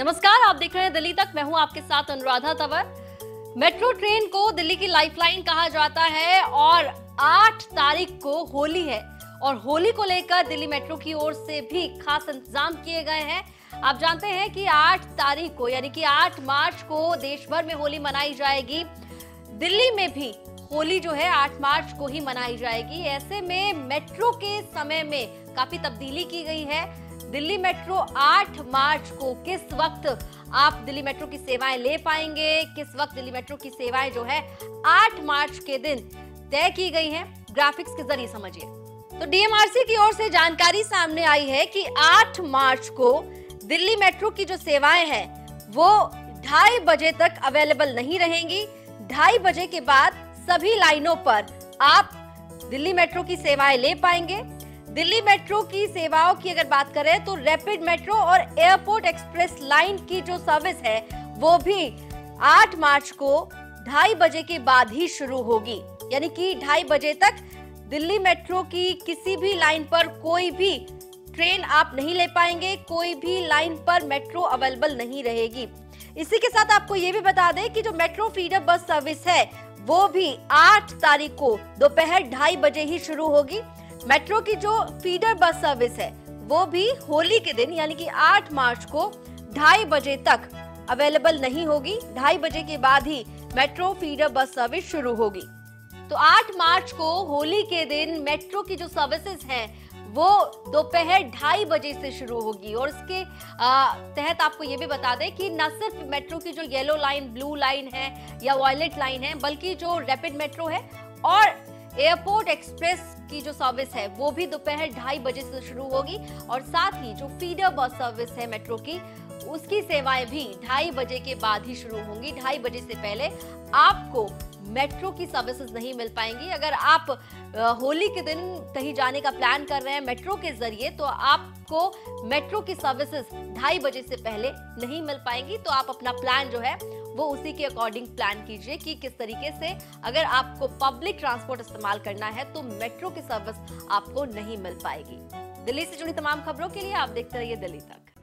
नमस्कार, आप देख रहे हैं दिल्ली तक। मैं हूँ आपके साथ अनुराधा तंवर। मेट्रो ट्रेन को दिल्ली की लाइफलाइन कहा जाता है और 8 तारीख को होली है और होली को लेकर दिल्ली मेट्रो की ओर से भी खास इंतज़ाम किए गए हैं। आप जानते हैं कि 8 तारीख को, यानी कि 8 मार्च को देश भर में होली मनाई जाएगी। दिल्ली में भी होली जो है 8 मार्च को ही मनाई जाएगी। ऐसे में मेट्रो के समय में काफ़ी तब्दीली की गई है। दिल्ली मेट्रो 8 मार्च को किस वक्त आप दिल्ली मेट्रो की सेवाएँ ले पाएँगे? किस वक्त दिल्ली मेट्रो की सेवाएँ जो है 8 मार्च के दिन तय की गई हैं? ग्राफिक्स के ज़रिए समझिए। तो डीएमआरसी की ओर से जानकारी सामने आई है कि 8 मार्च को दिल्ली मेट्रो की जो सेवाएँ हैं, वो ढाई बजे तक अवेलेबल नहीं रहेंगी। ढाई बजे के बाद सभी लाइनों पर आप दिल्ली मेट्रो की सेवाएँ ले पाएँगे। दिल्ली मेट्रो की सेवाओं की अगर बात करें तो रैपिड मेट्रो और एयरपोर्ट एक्सप्रेस लाइन की जो सर्विस है, वो भी 8 मार्च को ढाई बजे के बाद ही शुरू होगी। यानी कि ढाई बजे तक दिल्ली मेट्रो की किसी भी लाइन पर कोई भी ट्रेन आप नहीं ले पाएँगे, कोई भी लाइन पर मेट्रो अवेलेबल नहीं रहेगी। इसी के साथ आपको ये भी बता दें कि जो मेट्रो फीडर बस सर्विस है, वो भी 8 तारीख को दोपहर ढाई बजे ही शुरू होगी। मेट्रो की जो फीडर बस सर्विस है, वो भी होली के दिन, यानी कि 8 मार्च को ढाई बजे तक अवेलेबल नहीं होगी। ढाई बजे के बाद ही मेट्रो फीडर बस सर्विस शुरू होगी। तो 8 मार्च को होली के दिन मेट्रो की जो सर्विसेज़ हैं, वो दोपहर ढाई बजे से शुरू होगी। और इसके तहत आपको ये भी बता दें कि न सिर्फ़ मेट्रो की जो येलो लाइन ब्लू लाइन है या वॉयलेट लाइन है, बल्कि जो रैपिड मेट्रो है और एयरपोर्ट एक्सप्रेस की जो सर्विस है, वो भी दोपहर ढाई बजे से शुरू होगी और साथ ही जो फीडर बस सर्विस है मेट्रो की, उसकी सेवाएँ भी ढाई बजे के बाद ही शुरू होंगी। ढाई बजे से पहले आपको मेट्रो की सर्विसेज़ नहीं मिल पाएँगी। अगर आप होली के दिन कहीं जाने का प्लान कर रहे हैं मेट्रो के ज़रिए तो आपको मेट्रो की सर्विसेज़ ढाई बजे से पहले नहीं मिल पाएँगी। तो आप अपना प्लान जो है वो उसी के अकॉर्डिंग प्लान कीजिए कि किस तरीके से अगर आपको पब्लिक ट्रांसपोर्ट इस्तेमाल करना है तो मेट्रो की सर्विस आपको नहीं मिल पाएगी। दिल्ली से जुड़ी तमाम खबरों के लिए आप देखते रहिए दिल्ली तक।